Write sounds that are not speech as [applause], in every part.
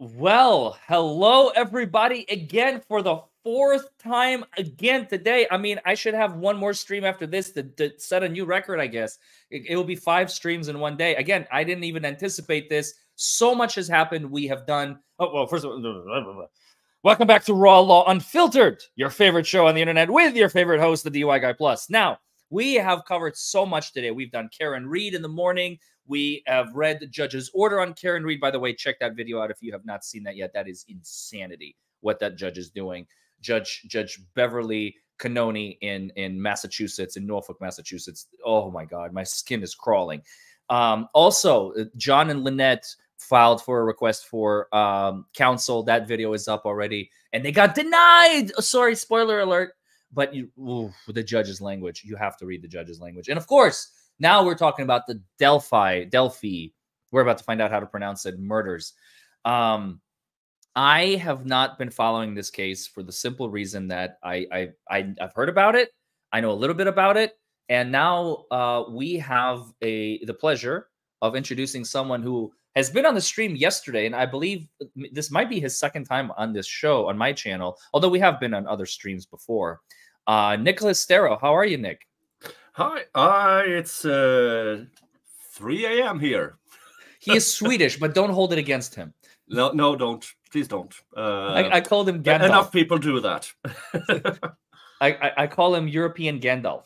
Well, hello everybody again for the fourth time again today. I mean, I should have one more stream after this to, to set a new record, I guess. It, it will be five streams in one day. Again, I didn't even anticipate this. So much has happened. We have done. Oh, well, first of all, welcome back to Raw Law Unfiltered, your favorite show on the internet with your favorite host, the DUI Guy Plus. Now, we have covered so much today. We've done Karen Read in the morning. We have read the judge's order on Karen Read. By the way, check that video out if you have not seen that yet. That is insanity what that judge is doing. Judge Judge Beverly Cannone in in Massachusetts, in Norfolk, Massachusetts. Oh my God, my skin is crawling. Um, also, uh, John and Lynette filed for a request for um, counsel. That video is up already, and they got denied. Oh, sorry, spoiler alert. But you, the judge's language, you have to read the judge's language, and of course, now we're talking about the Delphi, Delphi. We're about to find out how to pronounce it. Murders. Um, I have not been following this case for the simple reason that I, I, I have heard about it. I know a little bit about it, and now uh, we have a the pleasure of introducing someone who has been on the stream yesterday, and I believe this might be his second time on this show on my channel. Although we have been on other streams before. Uh, Nicholas Starow, how are you, Nick? Hi, uh, it's uh, 3 a.m. here. he is [laughs] Swedish, but don't hold it against him. No, no, don't. Please don't. Uh, I, I, called him Gandalf. Enough people do that. [laughs] I, I, I, call him European Gandalf.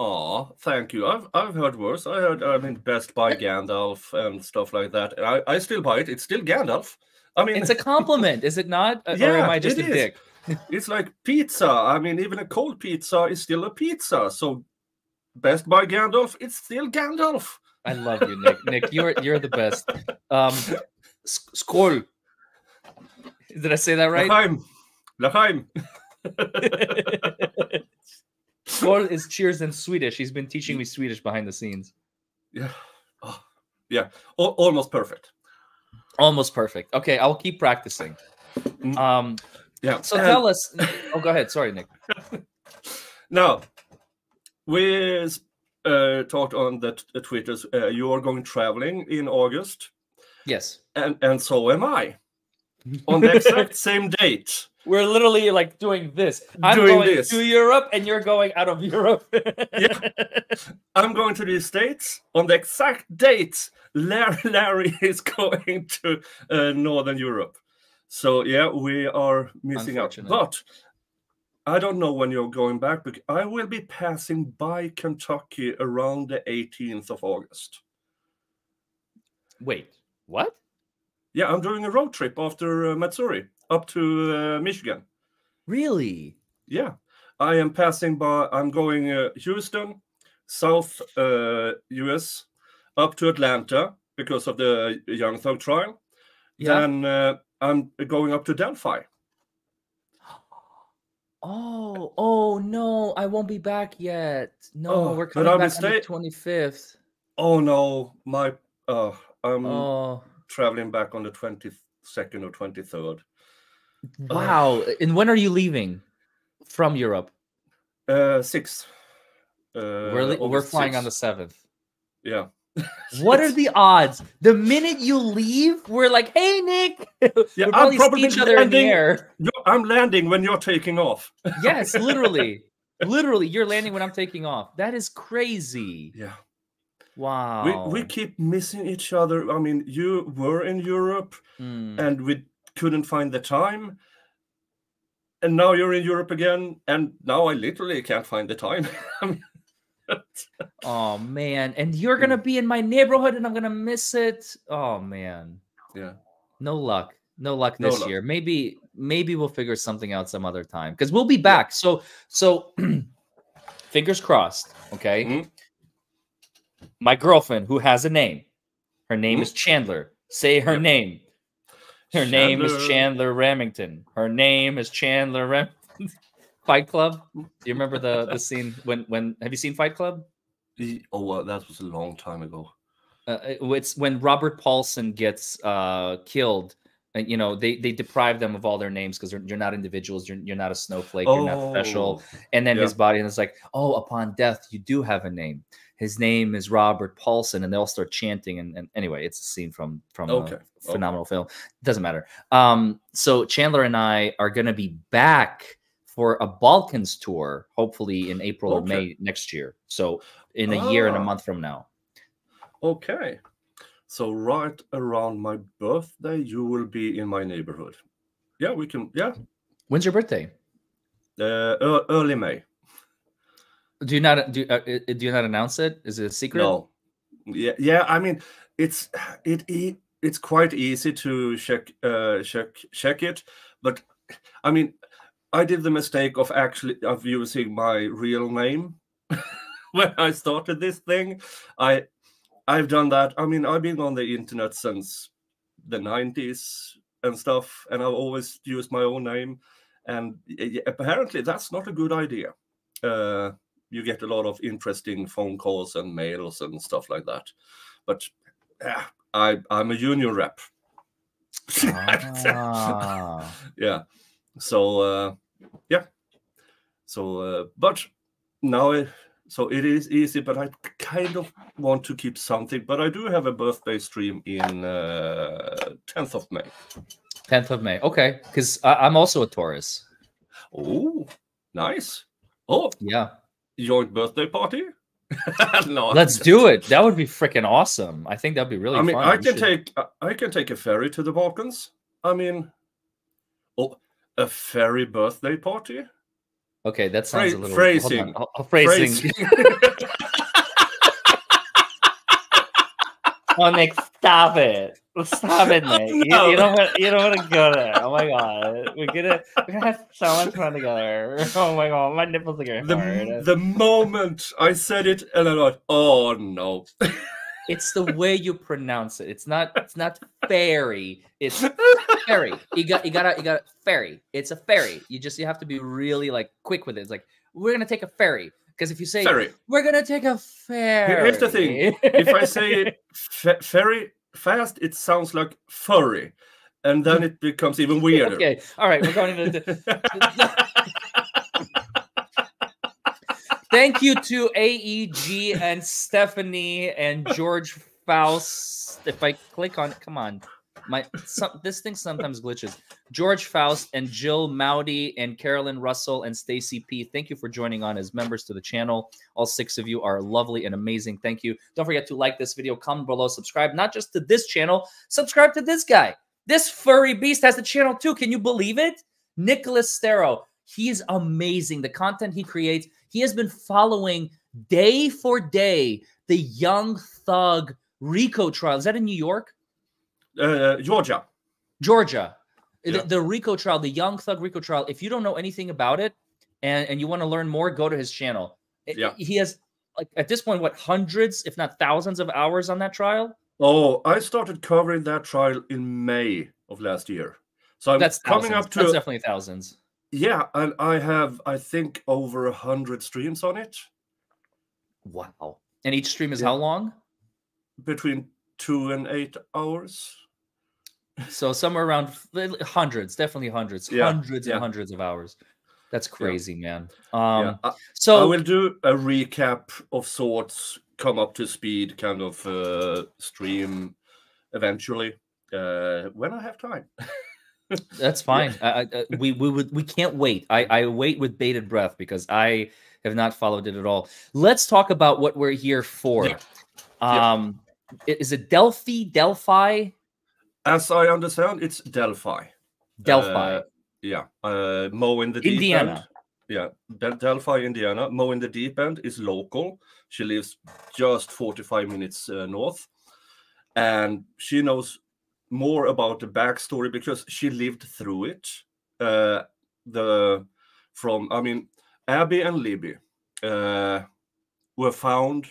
Oh, thank you. I've I've heard worse. I heard I mean Best Buy Gandalf and stuff like that. And I, I still buy it. It's still Gandalf. I mean, it's a compliment, is it not? [laughs] Yeah, or am I just a is. dick? It's like pizza. I mean, even a cold pizza is still a pizza. So Best Buy Gandalf, it's still Gandalf. I love you, Nick. Nick, you're you're the best. Um, skål. Did I say that right? Lachaim. Lachaim. skål is cheers in Swedish. He's been teaching me Swedish behind the scenes. Yeah. Oh, yeah. O almost perfect. Almost perfect. Okay, I'll keep practicing. Mm. Um. Yeah. So and... tell us. Oh, go ahead. Sorry, Nick. [laughs] now, we uh, talked on the uh, Twitters. Uh, you are going traveling in August. Yes. And and so am I. On the exact [laughs] same date. We're literally like doing this. I'm doing going this. to Europe, and you're going out of Europe. [laughs] yeah, I'm going to the States on the exact date. Larry, Larry is going to uh, Northern Europe. So yeah, we are missing out. But I don't know when you're going back, but I will be passing by Kentucky around the 18th of August. Wait, what? Yeah, I'm doing a road trip after uh, Matsuri up to uh, Michigan. Really? Yeah, I am passing by. I'm going uh, Houston, South U.S. Uh, up to Atlanta because of the Young Thug trial. Yeah. Then uh, I'm going up to Delphi. [gasps] Oh, oh no, I won't be back yet. No, oh, we're coming back stay- on the 25th. Oh no, my uh I'm oh. traveling back on the 22nd or 23rd. Wow. Uh, and when are you leaving from Europe? Uh 6th. Uh, we're we're flying 6th. on the 7th. Yeah what are [laughs] the odds? The minute you leave, we're like, "Hey, Nick." [laughs] Yeah, I'm probably each other landing, in the air. I'm landing when you're taking off. [laughs] yes, literally, literally, you're landing when I'm taking off. That is crazy. Yeah. Wow. We we keep missing each other. I mean, you were in Europe, mm. and we couldn't find the time. And now you're in Europe again, and now I literally can't find the time. I mean, [laughs] oh man, and you're gonna be in my neighborhood, and I'm gonna miss it. Oh man. Yeah. No luck. No luck this no luck. year. Maybe maybe we'll figure something out some other time because we'll be back. Yeah. So so [clears throat] fingers crossed. Okay. Mm-hmm. My girlfriend who has a name. Her name mm-hmm. is Chandler. Say her yep. name. Her Chandler. name is Chandler Remington. Her name is Chandler Remington. Fight Club. Do you remember the the scene when when have you seen Fight Club? Oh, well, that was a long time ago. Uh, it's when Robert Paulson gets uh, killed. And, you know they they deprive them of all their names because you're not individuals. You're you're not a snowflake. You're not special. Oh, and then yeah. his body and it's like, oh, upon death, you do have a name. his name is Robert Paulson, and they all start chanting. And, and anyway, it's a scene from from Okay. a phenomenal film. Doesn't matter. Um, so Chandler and I are going to be back for a Balkans tour, hopefully in April or May next year. So in a year and a Ah. month from now. Okay. So right around my birthday, you will be in my neighborhood. Yeah, we can. Yeah, When's your birthday? uh, early May. Do you not do uh, uh, do you not announce it? Is it a secret? No. Yeah, yeah. I mean, it's it, it it's quite easy to check uh check check it, but I mean, I did the mistake of actually of using my real name [laughs] when I started this thing. I I've done that. I mean, I've been on the internet since the 90s and stuff, and I've always used my own name. And apparently, that's not a good idea. Uh, you get a lot of interesting phone calls and mails and stuff like that. But yeah, I, I'm a union rep. [laughs] Ah. [laughs] yeah. So uh, yeah. So uh, but now it, so it is easy, but I kind of want to keep something. But I do have a birthday stream in uh, 10th of May. 10th of May. Okay. Because I'm also a Taurus. Oh, nice. Oh, Yeah. joint birthday party. [laughs] no, Let's do it. That would be freaking awesome. I think that'd be really I mean, fun. I can should- take I- I can take a ferry to the Balkans. I mean, oh, a fairy birthday party. Okay, that sounds a little phrasing. Hold on. Oh, phrasing. [laughs] oh, Nick, stop it! Stop it, Nick. You, No. you don't want. You don't want to go there. Oh my god, we're gonna we're gonna have so much fun together. [laughs] Oh my god, my nipples are getting the, hard. the moment I said it, and I thought, oh no. [laughs] It's the way you pronounce it. It's not. It's not fairy. It's ferry. [laughs] You got. You gotta. You got ferry. It's a ferry. You just. You have to be really like quick with it. It's like we're gonna take a ferry. Because if you say ferry. we're gonna take a ferry, Here's the thing. If I say it fe- ferry fast, it sounds like furry, and then [laughs] it becomes even weirder. okay, all right, we're going into. [laughs] Thank you to AEG and Stephanie and George Faust. If I click on it, come on. My some, this thing sometimes glitches. George Faust and Jill Mowdy and Carolyn Russell and Stacy P. Thank you for joining on as members to the channel. All six of you are lovely and amazing. Thank you. Don't forget to like this video, comment below, subscribe not just to this channel, subscribe to this guy. This furry beast has a channel too. Can you believe it? Nicholas Starow. He's amazing. The content he creates, he has been following day for day the young thug Rico trial. Is that in New York? Uh, Georgia. Georgia. The- Yeah. The, Rico trial, the young thug Rico trial. If you don't know anything about it and, and you want to learn more, go to his channel. Yeah. He has like at this point, what hundreds, if not thousands of hours on that trial? Oh, I started covering that trial in May of last year. So I'm That's coming thousands. up That's to definitely thousands. Yeah, and I have I think over a hundred streams on it, Wow. And each stream is Yeah. how long? between two and eight hours. So somewhere around hundreds, definitely hundreds, Yeah, hundreds yeah. and hundreds of hours. That's crazy, man. Um, yeah, I, I will do a recap of sorts, come up to speed, kind of uh, stream eventually uh, when I have time. [laughs] that's fine. I, I, I- we we would we can't wait. I I wait with bated breath because I have not followed it at all. Let's talk about what we're here for. Yeah. Yeah. Um, i- is it Delphi? Delphi? As I understand, it's Delphi. Delphi. Uh, yeah, uh, Mo in the deep Indiana. end. Yeah, Del- Delphi, Indiana. Mo in the deep end is local. She lives just 45 minutes uh, north, and she knows more about the backstory because she lived through it. Uh, the from I mean, Abby and Libby uh, were found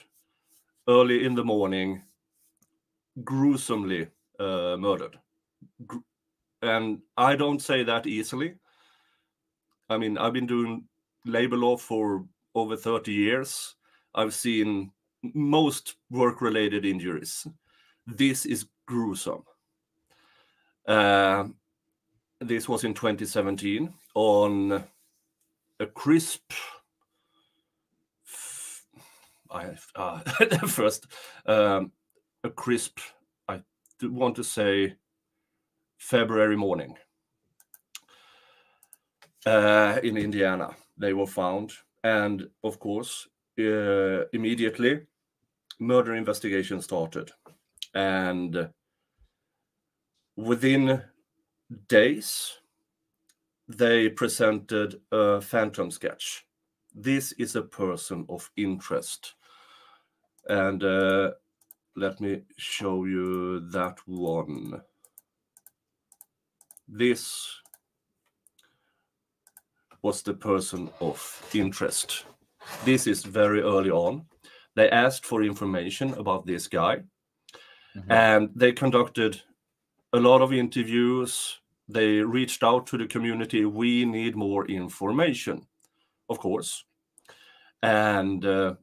early in the morning, gruesomely uh, murdered. Gr- and I don't say that easily. I mean, I've been doing labor law for over 30 years. I've seen most work related injuries. This is gruesome. Uh, this was in 2017 on a crisp, I [laughs] uh, [laughs] first um, a crisp. I want to say February morning uh, in Indiana. They were found, and of course, uh, immediately, murder investigation started, and within days, they presented a phantom sketch. This is a person of interest, and uh, let me show you that one. This was the person of interest. This is very early on. They asked for information about this guy mm -hmm. and they conducted a lot of interviews. They reached out to the community. We need more information, of course. And uh,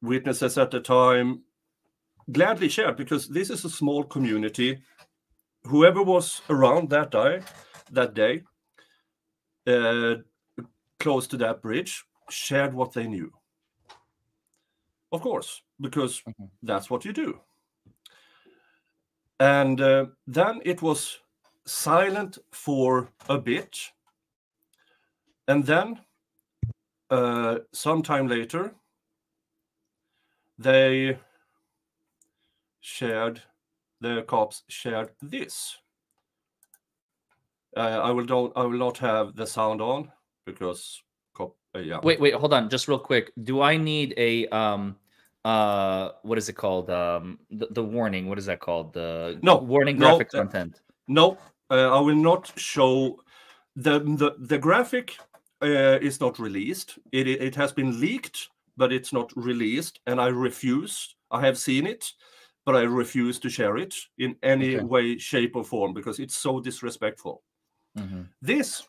witnesses at the time gladly shared because this is a small community. Whoever was around that day, that day, uh, close to that bridge, shared what they knew. Of course, because mm-hmm. that's what you do. And uh, then it was silent for a bit. And then, uh, sometime later, they shared, the cops shared this. Uh, I will don't, I will not have the sound on because cop, uh, yeah. Wait, wait, hold on, just real quick. Do I need a um uh what is it called? Um the, the warning what is that called? The no warning graphic no, content. no uh, i will not show the the, the graphic uh, is not released. It, it has been leaked but it's not released and i refuse. I have seen it but i refuse to share it in any okay. way shape or form because it's so disrespectful. Mm-hmm. this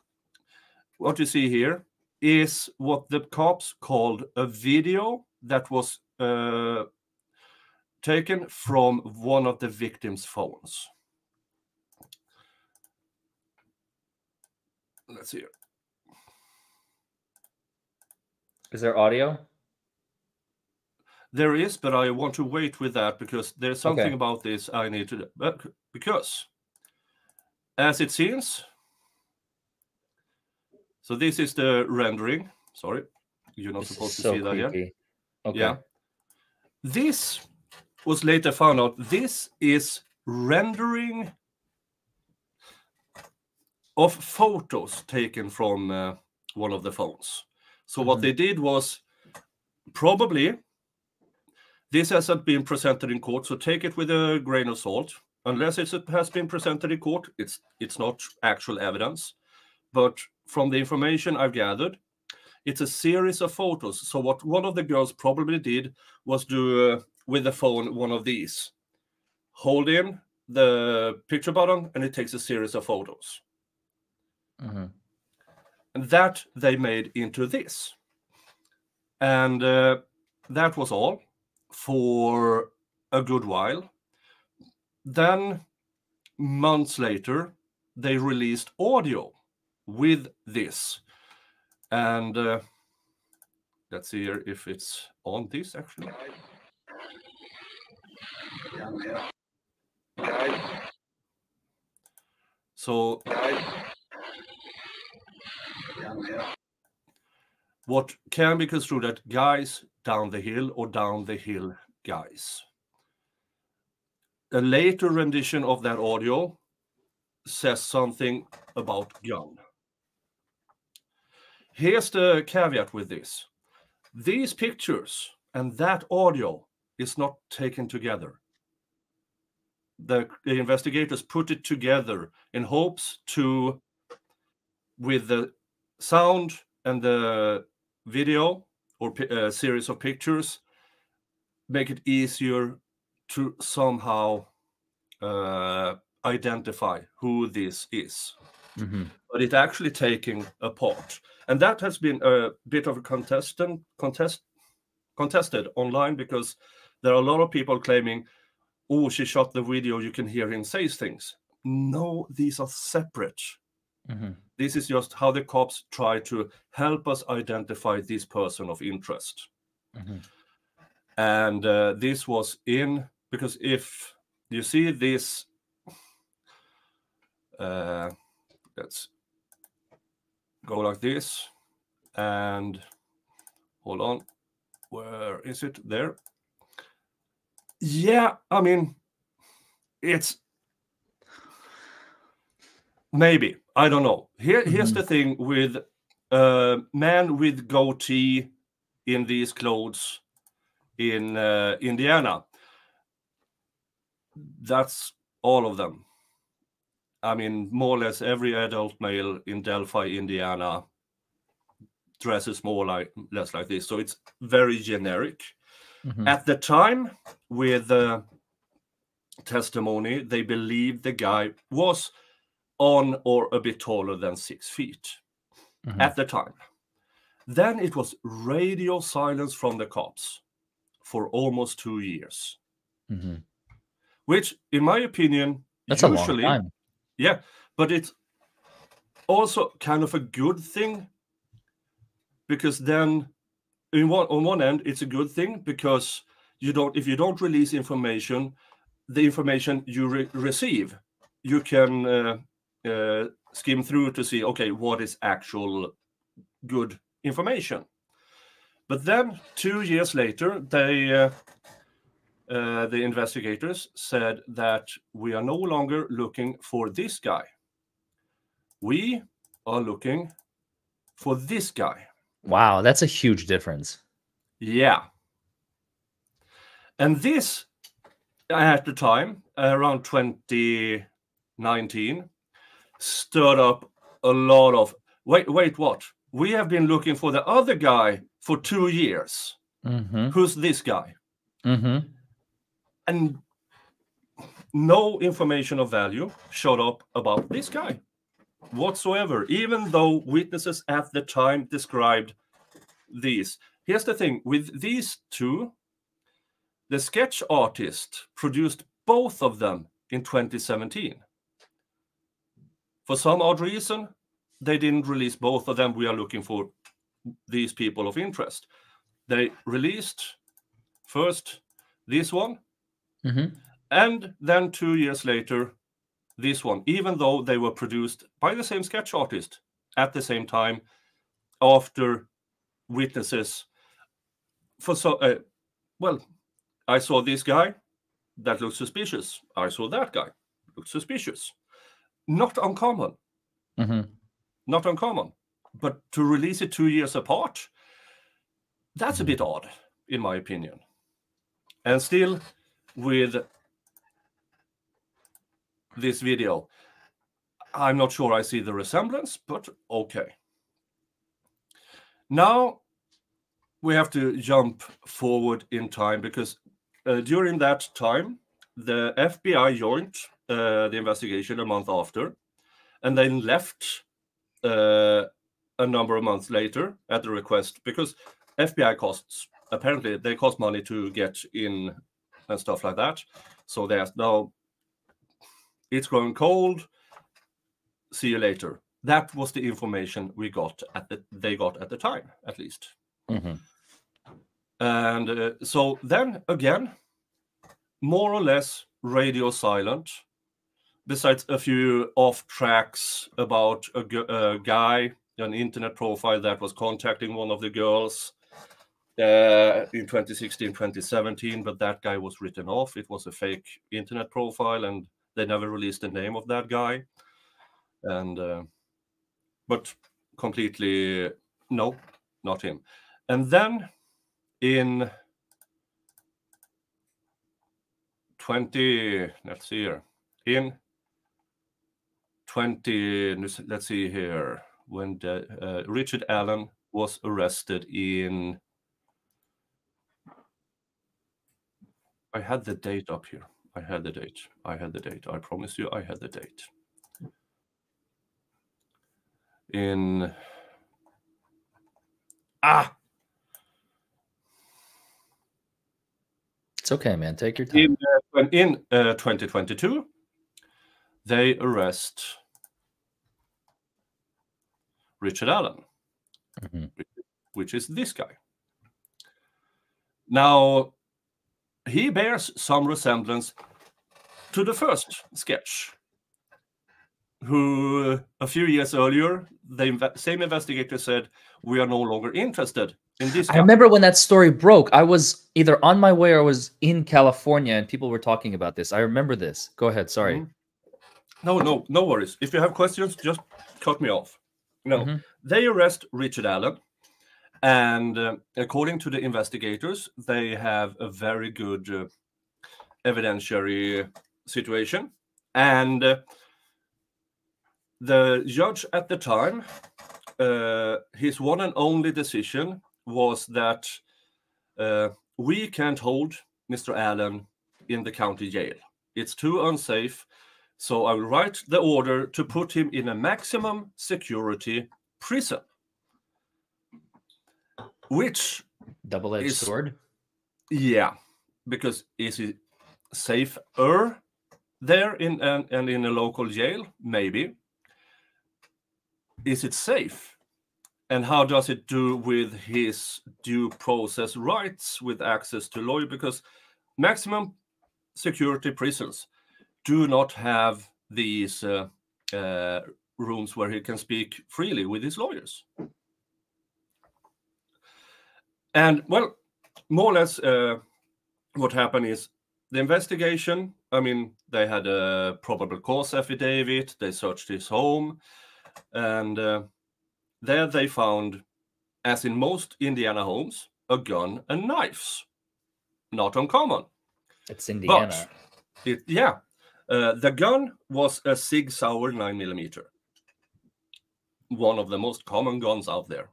what you see here is what the cops called a video that was uh, Uh, taken from one of the victim's phones. Let's see. Is there audio? There is, but I want to wait with that because there's something okay. about this I need to do. Because, as it seems, so this is the rendering. Sorry, you're not this supposed to so see creepy. that yet. Okay. Yeah. This was later found out. This is rendering of photos taken from uh, one of the phones. So what they did was probably this hasn't been presented in court, so take it with a grain of salt. Unless it has been presented in court, it's it's not actual evidence. But from the information I've gathered, it's a series of photos. So what one of the girls probably did was do uh, with the phone one of these, hold in the picture button, and it takes a series of photos. Mm-hmm. And that they made into this. And uh, that was all for a good while. Then, months later, they released audio with this. And uh, let's see here if it's on this actually. So what can be construed that guys down the hill or down the hill guys. A later rendition of that audio says something about gun. Here's the caveat with this. These pictures and that audio is not taken together. The, the, investigators put it together in hopes to, with the sound and the video or a uh, series of pictures, make it easier to somehow uh, identify who this is. Mm-hmm. But it's actually taking a apart and that has been a bit of a contestant contest contested online because there are a lot of people claiming, "Oh, she shot the video. You can hear him say things." No, these are separate. Mm-hmm. This is just how the cops try to help us identify this person of interest. Mm-hmm. and uh, this was in because if you see this uh, let's go like this. And hold on where is it? There. Yeah i mean it's maybe i don't know. Here here's Mhm. the thing with uh man with goatee in these clothes in uh, indiana. That's all of them i mean more or less every adult male in delphi indiana dresses more like less like this so it's very generic Mhm. at the time with the testimony they believed the guy was on or a bit taller than six feet Mhm. at the time then it was radio silence from the cops for almost two years Mhm. which in my opinion That's a long time. Yeah but it's also kind of a good thing because then in one, on one end it's a good thing because you don't if you don't release information the information you re- receive you can uh, uh, skim through to see okay what is actual good information. But then two years later they uh, uh, the investigators said that we are no longer looking for this guy we are looking for this guy Wow, that's a huge difference. Yeah. And this, at the time, around 2019, stirred up a lot of wait, wait, what? We have been looking for the other guy for two years. Mm-hmm. Who's this guy? Mm-hmm. And no information of value showed up about this guy whatsoever, even though witnesses at the time described these. Here's the thing with these two, the sketch artist produced both of them in 2017. For some odd reason, they didn't release both of them. We are looking for these people of interest. They released first this one, Mm-hmm. and then two years later, this one, even though they were produced by the same sketch artist at the same time after witnesses for so uh, well i saw this guy that looked suspicious. I saw that guy looked suspicious. Not uncommon. Mm-hmm. not uncommon. But to release it two years apart that's a bit odd in my opinion. And still with this video. I'm not sure i see the resemblance but okay. Now we have to jump forward in time because uh, during that time the fbi joined uh, the investigation a month after and then left uh, a number of months later at the request because FBI costs apparently they cost money to get in and stuff like that. So they asked, "No, it's growing cold. See you later." That was the information we got at the they got at the time, at least. Mm-hmm. And uh, so then again, more or less radio silent, besides a few off tracks about a, a guy, an internet profile that was contacting one of the girls uh, in 2016, 2017, but that guy was written off. It was a fake internet profile, and they never released the name of that guy. And uh, but completely no, not him. And then in 20 let's see here in 20 let's see here when uh, richard allen was arrested in i had the date up here i had the date i had the date i promise you i had the date in ah It's okay, man. Take your time. in uh, in uh, 2022 they arrest richard allen Mhm. which is this guy now he bears some resemblance to the first sketch, who a few years earlier, the same investigator said, We are no longer interested in this. I remember when that story broke, I was either on my way or I was in California and people were talking about this. I remember this. Go ahead. Sorry. Mm -hmm. No, no, no worries. If you have questions, just cut me off. No, mm -hmm. they arrest Richard Allen. And uh, according to the investigators, they have a very good uh, evidentiary situation. And uh, the judge at the time, uh, his one and only decision was that uh, we can't hold Mr. Allen in the county jail. It's too unsafe. So I will write the order to put him in a maximum security prison. Which double-edged is, sword? Yeah, because is it safer there in and, and in a local jail? Maybe. Is it safe? And how does it do with his due process rights with access to lawyer? Because maximum security prisons do not have these uh, uh, rooms where he can speak freely with his lawyers. And well, more or less, uh, what happened is the investigation. I mean, they had a probable cause affidavit. They searched his home, and uh, there they found, as in most Indiana homes, a gun and knives. Not uncommon. It's Indiana. But it, yeah, uh, the gun was a Sig Sauer nine millimeter, one of the most common guns out there.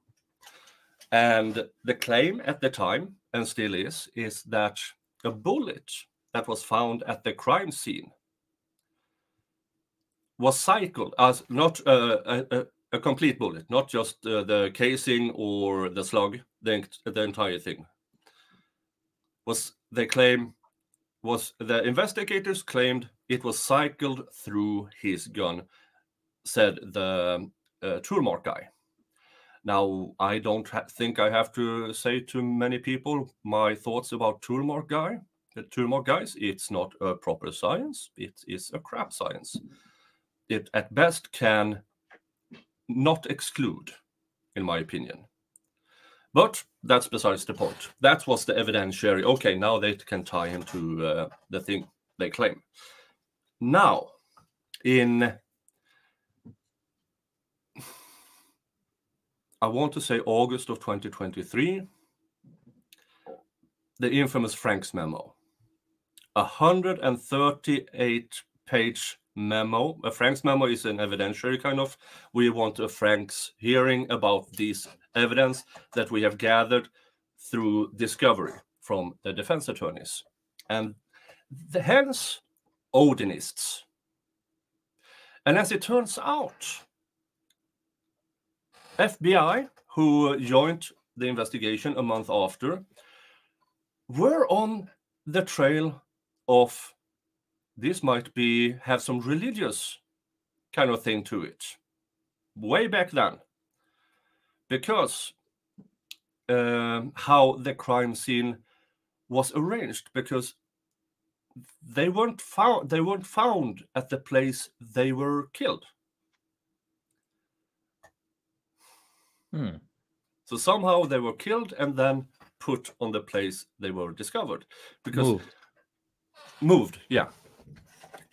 And the claim at the time, and still is, is that a bullet that was found at the crime scene was cycled as not a, a, a complete bullet, not just uh, the casing or the slug, the, the entire thing. Was they claim was the investigators claimed it was cycled through his gun, said the uh, Toolmark guy. Now, I don't think I have to say to many people my thoughts about Toolmark guy. The Toolmark guys, it's not a proper science. It is a crap science. It at best can not exclude, in my opinion. But that's besides the point. That was the evidentiary. Okay, now they can tie him to uh, the thing they claim. Now, in I want to say August of 2023, the infamous Frank's memo. A 138 page memo. A Frank's memo is an evidentiary kind of. We want a Frank's hearing about these evidence that we have gathered through discovery from the defense attorneys. And the, hence, Odinists. And as it turns out, FBI, who joined the investigation a month after, were on the trail of this might be have some religious kind of thing to it way back then. Because uh, how the crime scene was arranged because they weren't found they weren't found at the place they were killed hmm. so somehow they were killed and then put on the place they were discovered. Because moved, moved yeah.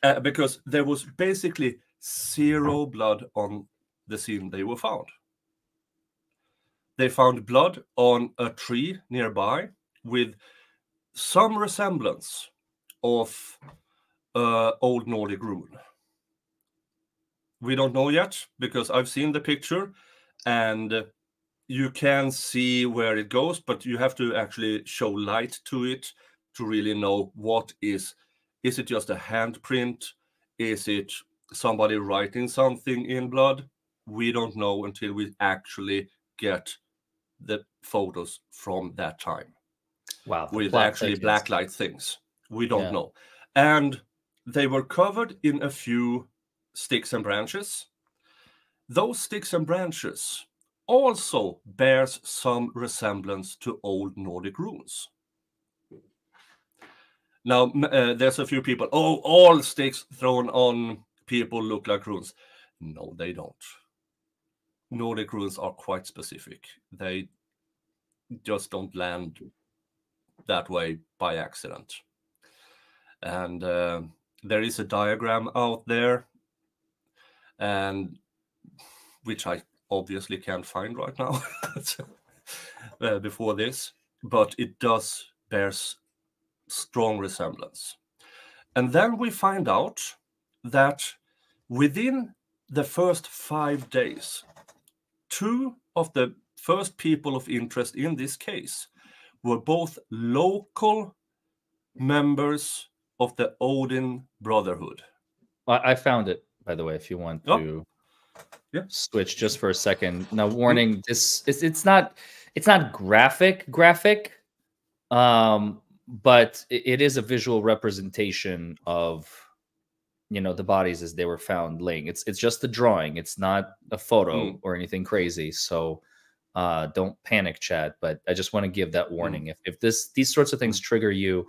Uh, because there was basically zero blood on the scene they were found. They found blood on a tree nearby with some resemblance of uh, old Nordic rune. We don't know yet because I've seen the picture and you can see where it goes, but you have to actually show light to it to really know what is. Is it just a handprint? Is it somebody writing something in blood? We don't know until we actually get the photos from that time. Wow. With actually blacklight things. We don't yeah. know. And they were covered in a few sticks and branches. Those sticks and branches also bears some resemblance to old Nordic runes. Now uh, there's a few people. Oh, all sticks thrown on people look like runes. No, they don't. Nordic runes are quite specific. They just don't land that way by accident. And uh, there is a diagram out there, and which I obviously can't find right now [laughs] uh, before this, but it does bears strong resemblance. And then we find out that within the first five days, two of the first people of interest in this case were both local members of the Odin Brotherhood. I found it, by the way, if you want oh. Yeah. switch just for a second. Now, warning: this it's, it's not it's not graphic graphic, um, but it, it is a visual representation of you know the bodies as they were found laying. It's it's just a drawing. It's not a photo mm. or anything crazy. So uh, don't panic, Chad. But I just want to give that mm. warning. Mm. If if this these sorts of things mm. trigger you,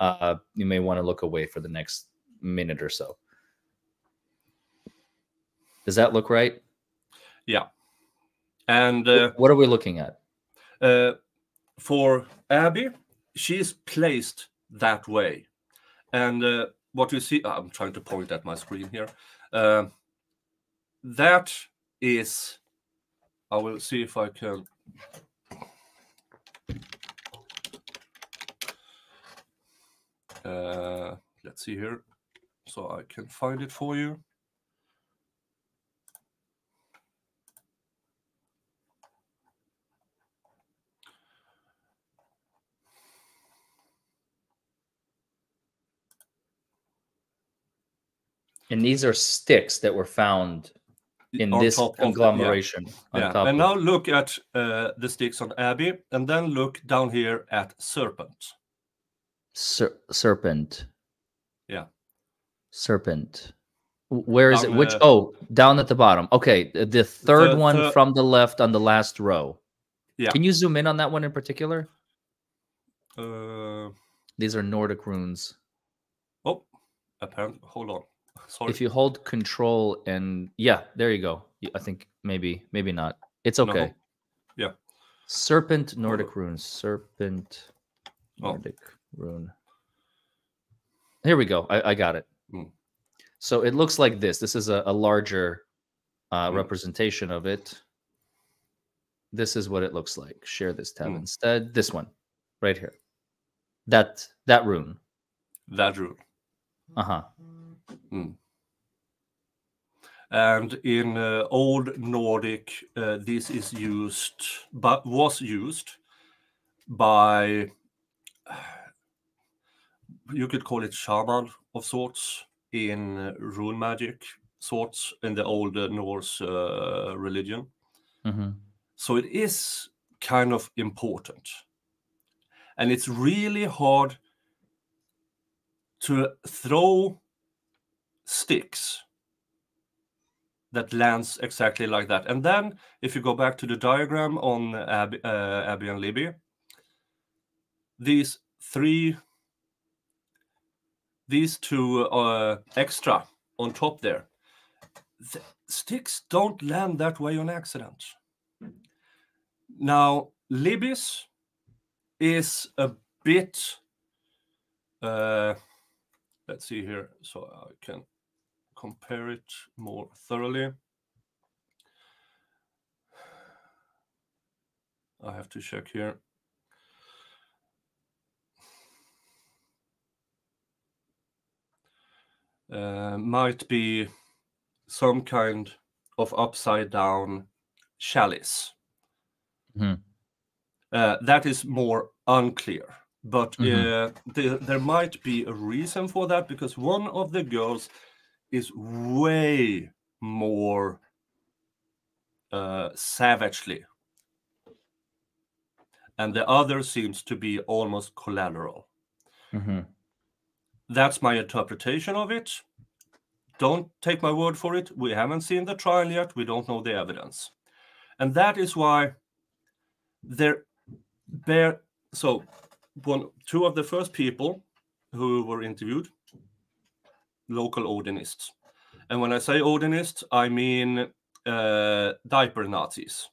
uh, you may want to look away for the next minute or so. Does that look right? Yeah. And uh, what are we looking at? Uh, for Abby, she's placed that way. And uh, what you see, I'm trying to point at my screen here. Uh, that is, I will see if I can. Uh, let's see here, so I can find it for you. And these are sticks that were found in on this conglomeration. Yeah. yeah. and now look at uh, the sticks on Abby, and then look down here at Serpent. Ser serpent. Yeah. Serpent. Where is down, it? Which? Uh, oh, down at the bottom. Okay, the third the, one the, from the left on the last row. Yeah. Can you zoom in on that one in particular? Uh, These are Nordic runes. Oh, apparently. Hold on. Sorry. If you hold control and yeah, there you go. I think maybe maybe not. It's okay. No. Yeah. Serpent Nordic runes. Serpent oh. Nordic oh. rune. Here we go. I, I got it. Mm. So it looks like this. This is a, a larger uh, mm. representation of it. This is what it looks like. Share this tab mm. instead. This one, right here. That that rune. That rune. Uh huh. Mm. And in uh, Old Nordic, uh, this is used, but was used by, [sighs] you could call it shaman of sorts in uh, rune magic sorts in the Old Norse uh, religion. Mm-hmm. So it is kind of important. And it's really hard to throw sticks that lands exactly like that. And then if you go back to the diagram on Abby, uh, Abby and Libby, these three, these two uh, extra on top there, the sticks don't land that way on accident. Now, Libby's is a bit, uh, let's see here, so I can compare it more thoroughly. I have to check here. Uh, might be some kind of upside down chalice. Mm. Uh, that is more unclear, but mm -hmm. uh, the, there might be a reason for that because one of the girls is way more uh, savagely, and the other seems to be almost collateral. Mm-hmm. That's my interpretation of it. Don't take my word for it. We haven't seen the trial yet. We don't know the evidence, and that is why there, bear. So, one, two of the first people who were interviewed, local Odinists. And when I say Odinists, I mean uh, diaper Nazis,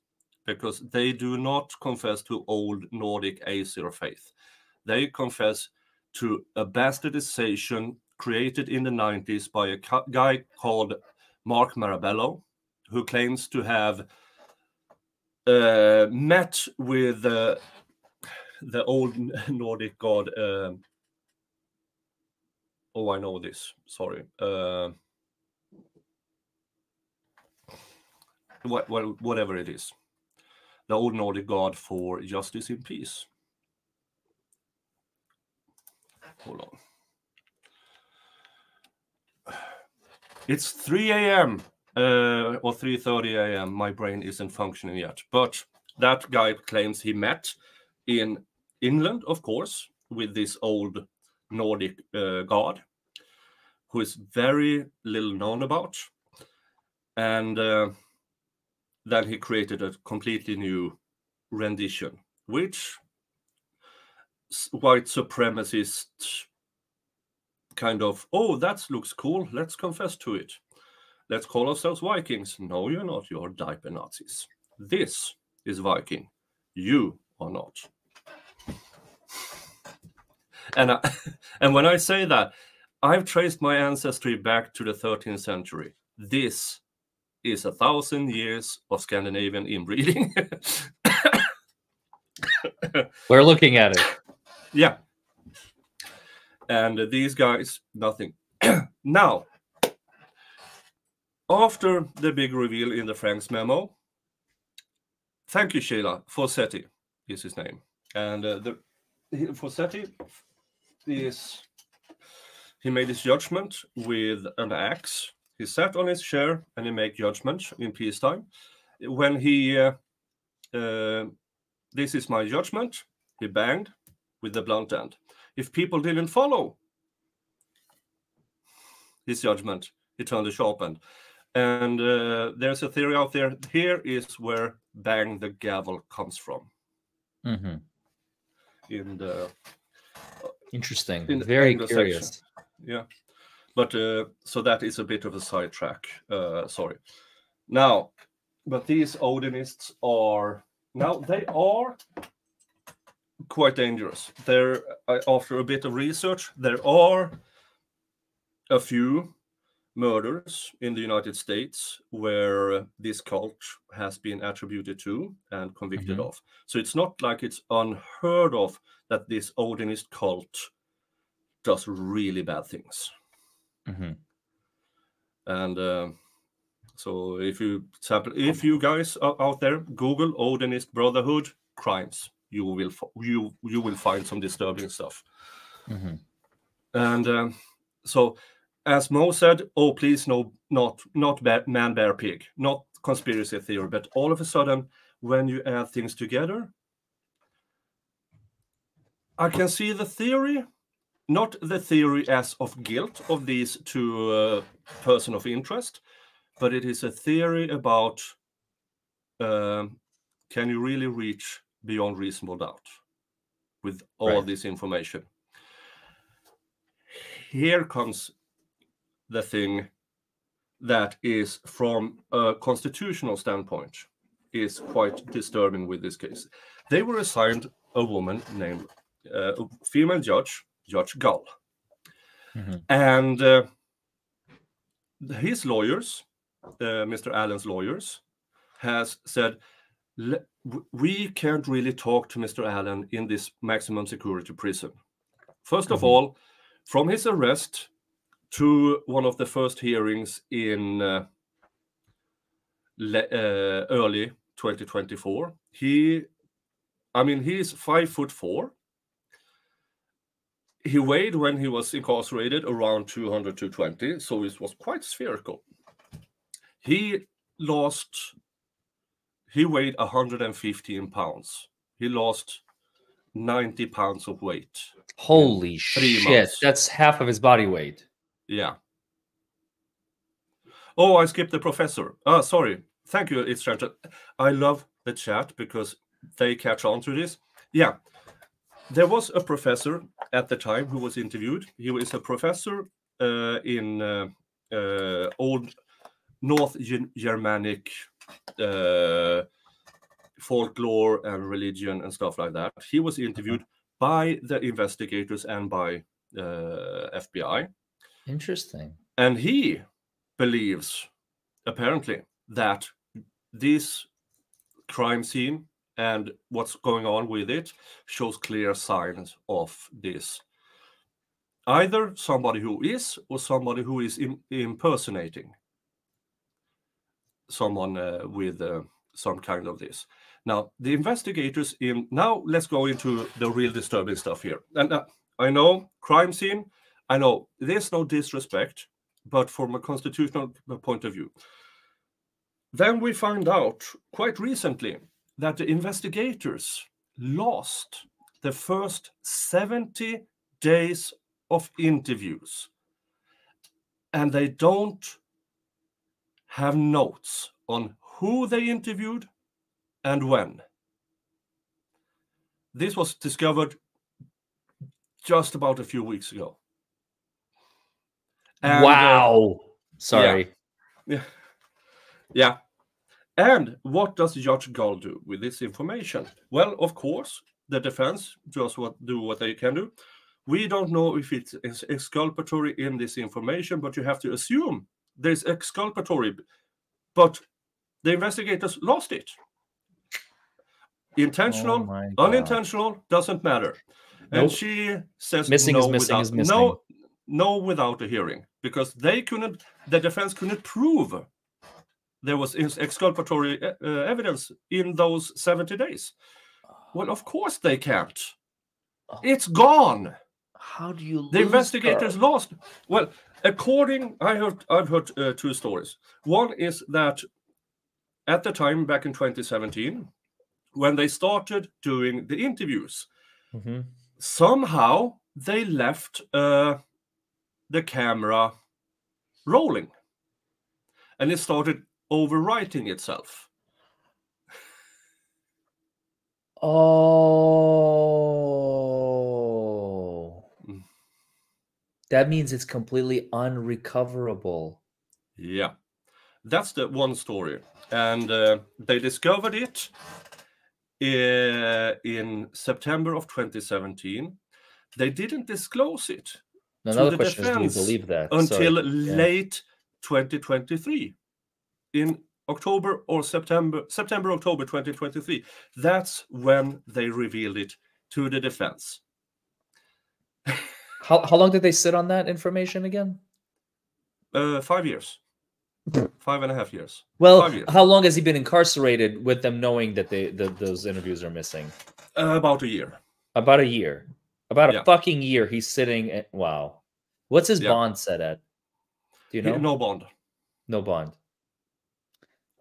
because they do not confess to old Nordic Aesir faith. They confess to a bastardization created in the 90s by a guy called Mark Mirabello, who claims to have uh, met with uh, the old Nordic god. Uh, oh, I know this. Sorry. Uh, what, what, whatever it is, the old Nordic god for justice and peace. Hold on. It's 3 a.m. Uh, or 3:30 a.m. My brain isn't functioning yet, but that guy claims he met in England, of course, with this old Nordic uh, god, who is very little known about, and uh, then he created a completely new rendition, which white supremacist kind of, oh, that looks cool. Let's confess to it. Let's call ourselves Vikings. No, you're not. You're diaper Nazis. This is Viking. You are not. And I, [laughs] and when I say that, I've traced my ancestry back to the 13th century. This is a thousand years of Scandinavian inbreeding. [coughs] We're looking at it. Yeah. And these guys, nothing. [coughs] now, after the big reveal in the Franks memo, thank you, Sheila. Forseti is his name. And uh, the Forseti is he made his judgment with an axe. He sat on his chair and he made judgment in peacetime. When he, uh, uh, this is my judgment, he banged with the blunt end. If people didn't follow his judgment, he turned the sharp end. And uh, there's a theory out there. Here is where bang the gavel comes from. Mm-hmm. In the interesting, in very curious. Yeah, but uh, so that is a bit of a sidetrack. Uh, sorry. Now, but these Odinists are now they are quite dangerous. There, after a bit of research, there are a few murders in the United States where this cult has been attributed to and convicted mm-hmm. of. So it's not like it's unheard of that this Odinist cult does really bad things. Mm-hmm. And uh, so if you if you guys are out there Google Odinist Brotherhood crimes, you will you you will find some disturbing stuff. Mm-hmm. And um, so as Mo said, oh, please, no, not not man, bear, pig, not conspiracy theory. But all of a sudden, when you add things together, I can see the theory, not the theory as of guilt of these two uh, person of interest, but it is a theory about uh, can you really reach beyond reasonable doubt with all right. this information. Here comes the thing that is from a constitutional standpoint is quite disturbing with this case. They were assigned a woman named uh, a female judge, Judge Gull, mm-hmm. and uh, his lawyers, uh, Mr. Allen's lawyers, has said we can't really talk to Mr. Allen in this maximum security prison. 1st mm-hmm. of all, from his arrest to one of the first hearings in uh, le- uh, early 2024. He, I mean, he's five foot four. He weighed when he was incarcerated around 200 to 20, so it was quite spherical. He lost, he weighed 115 pounds. He lost 90 pounds of weight. Holy shit. Months. That's half of his body weight. Yeah. Oh, I skipped the professor. Oh, sorry. Thank you, it's I love the chat because they catch on to this. Yeah. There was a professor at the time who was interviewed. He was a professor uh, in uh, uh, old North Germanic uh, folklore and religion and stuff like that. He was interviewed by the investigators and by uh, FBI. Interesting. And he believes, apparently, that this crime scene and what's going on with it shows clear signs of this. Either somebody who is or somebody who is Im impersonating someone uh, with uh, some kind of this. Now, the investigators in now let's go into the real disturbing stuff here. And uh, I know crime scene. I know there's no disrespect, but from a constitutional point of view. Then we find out quite recently that the investigators lost the first 70 days of interviews and they don't have notes on who they interviewed and when. This was discovered just about a few weeks ago. And, uh, wow. Uh, Sorry. Yeah. yeah. And what does Judge Gull do with this information? Well, of course, the defense just what, do what they can do. We don't know if it's exculpatory in this information, but you have to assume there's exculpatory. But the investigators lost it. Intentional, oh unintentional, doesn't matter. Nope. And she says missing no is missing without, is missing. No, no without a hearing because they couldn't, the defense couldn't prove there was exculpatory uh, evidence in those 70 days. Well, of course they can't. Oh. It's gone. How do you? The investigators that? lost. Well, according I heard, I've heard uh, two stories. One is that at the time back in 2017, when they started doing the interviews, mm-hmm. somehow they left uh, the camera rolling, and it started overwriting itself. Oh. Mm. That means it's completely unrecoverable. Yeah. That's the one story. And uh, they discovered it uh, in September of 2017. They didn't disclose it Another question is, do you believe that? Until Sorry. late yeah. 2023 in October or September, September, October 2023. That's when they revealed it to the defense. [laughs] how, how long did they sit on that information again? Uh, five years. [laughs] five and a half years. Well, years. how long has he been incarcerated with them knowing that they the, those interviews are missing? Uh, about a year. About a year. About a yeah. fucking year. He's sitting. At, wow. What's his yeah. bond set at? Do you know? He, no bond. No bond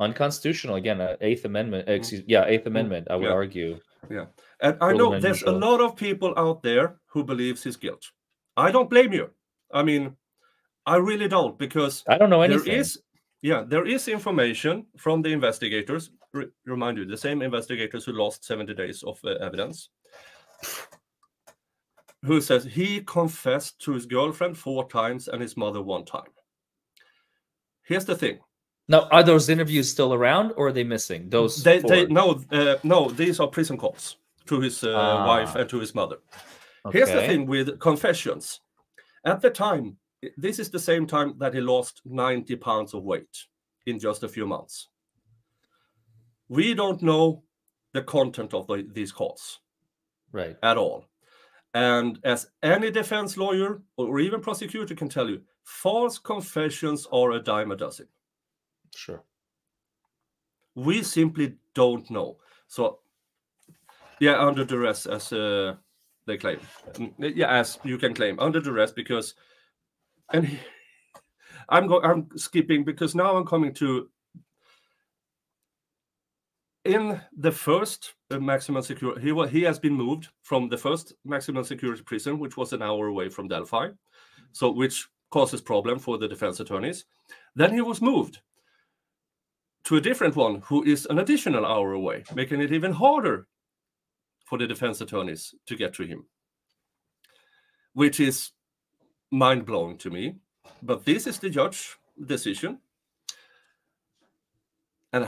unconstitutional. Again uh, eighth amendment mm-hmm. excuse yeah eighth mm-hmm. amendment i would yeah. argue. Yeah. And i know there's a lot of people out there who believes his guilt. I don't blame you. I mean i really don't because i don't know anything. there is yeah there is information from the investigators. Re- remind you the same investigators who lost 70 days of uh, evidence. Who says he confessed to his girlfriend four times and his mother one time. Here's the thing now, are those interviews still around, or are they missing? Those they, they no uh, no these are prison calls to his uh, ah. wife and to his mother. Okay. Here's the thing with confessions. At the time, this is the same time that he lost 90 pounds of weight in just a few months. We don't know the content of the, these calls, right? At all. And as any defense lawyer or even prosecutor can tell you, false confessions are a dime a dozen. Sure. We simply don't know. So, yeah, under duress, as uh, they claim. Um, yeah, as you can claim under duress, because, and [laughs] I'm going. I'm skipping because now I'm coming to. In the first uh, maximum security, he was he has been moved from the first maximum security prison, which was an hour away from Delphi, so which causes problem for the defense attorneys. Then he was moved to a different one who is an additional hour away, making it even harder for the defense attorneys to get to him, which is mind blowing to me. But this is the judge decision. And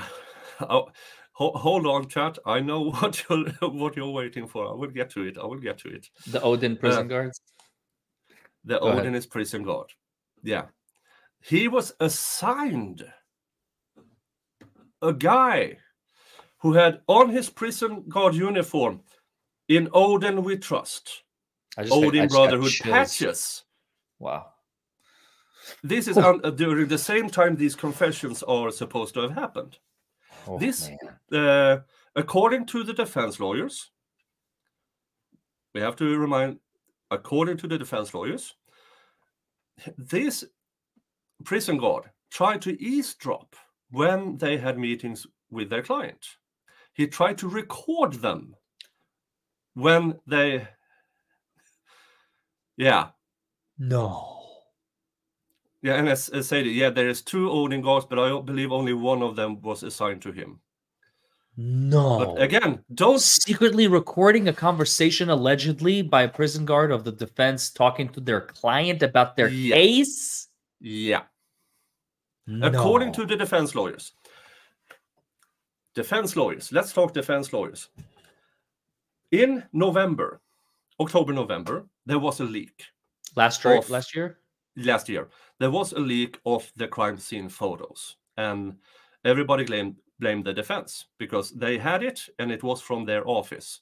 I'll, hold on, chat. I know [laughs] what you're what you're waiting for. I will get to it. I will get to it. The Odin prison uh, guards. The Go Odin ahead. is prison guard. Yeah, he was assigned a guy who had on his prison guard uniform in Odin we trust. Odin Brotherhood patches. Wow. This is un- during the same time these confessions are supposed to have happened. Oh, this, uh, according to the defense lawyers, we have to remind, according to the defense lawyers, this prison guard tried to eavesdrop when they had meetings with their client. He tried to record them when they, yeah. No. Yeah, and as, as said, yeah, there is two Odin guards, but I believe only one of them was assigned to him. No. But again, don't secretly recording a conversation allegedly by a prison guard of the defense talking to their client about their yeah. case. Yeah. No. According to the defense lawyers. Defense lawyers. Let's talk defense lawyers. In November, October, November, there was a leak. Last year, of, last year? Last year. There was a leak of the crime scene photos. And everybody blamed blamed the defense because they had it and it was from their office.